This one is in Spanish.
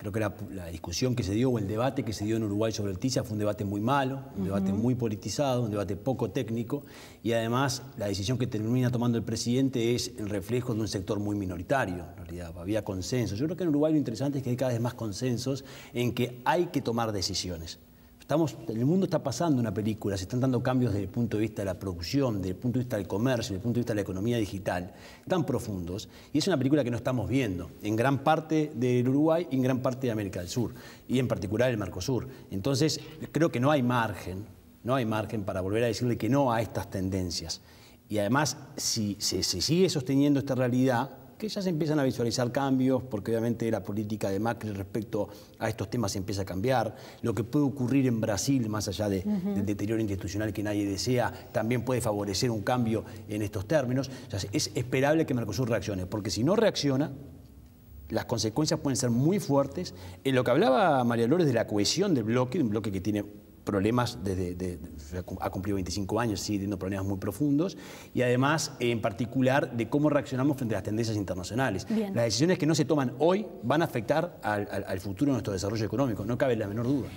Creo que la, discusión que se dio o el debate que se dio en Uruguay sobre el TISA fue un debate muy malo, un debate muy politizado, un debate poco técnico y además la decisión que termina tomando el presidente es el reflejo de un sector muy minoritario, en realidad. Había consensos. Yo creo que en Uruguay lo interesante es que hay cada vez más consensos en que hay que tomar decisiones el mundo está pasando una película, se están dando cambios desde el punto de vista de la producción, desde el punto de vista del comercio, desde el punto de vista de la economía digital, tan profundos, y es una película que no estamos viendo en gran parte del Uruguay y en gran parte de América del Sur, y en particular el Mercosur. Entonces, creo que no hay margen, no hay margen para volver a decirle que no a estas tendencias. Y además, si se sigue sosteniendo esta realidad, que ya se empiezan a visualizar cambios, porque obviamente la política de Macri respecto a estos temas empieza a cambiar. Lo que puede ocurrir en Brasil, más allá del deterioro institucional que nadie desea, también puede favorecer un cambio en estos términos. es esperable que Mercosur reaccione, porque si no reacciona, las consecuencias pueden ser muy fuertes. En lo que hablaba María Lores de la cohesión del bloque, un bloque que tiene problemas desde, ha cumplido 25 años, sigue teniendo problemas muy profundos y además en particular de cómo reaccionamos frente a las tendencias internacionales. Las decisiones que no se toman hoy van a afectar al, al futuro de nuestro desarrollo económico, no cabe la menor duda.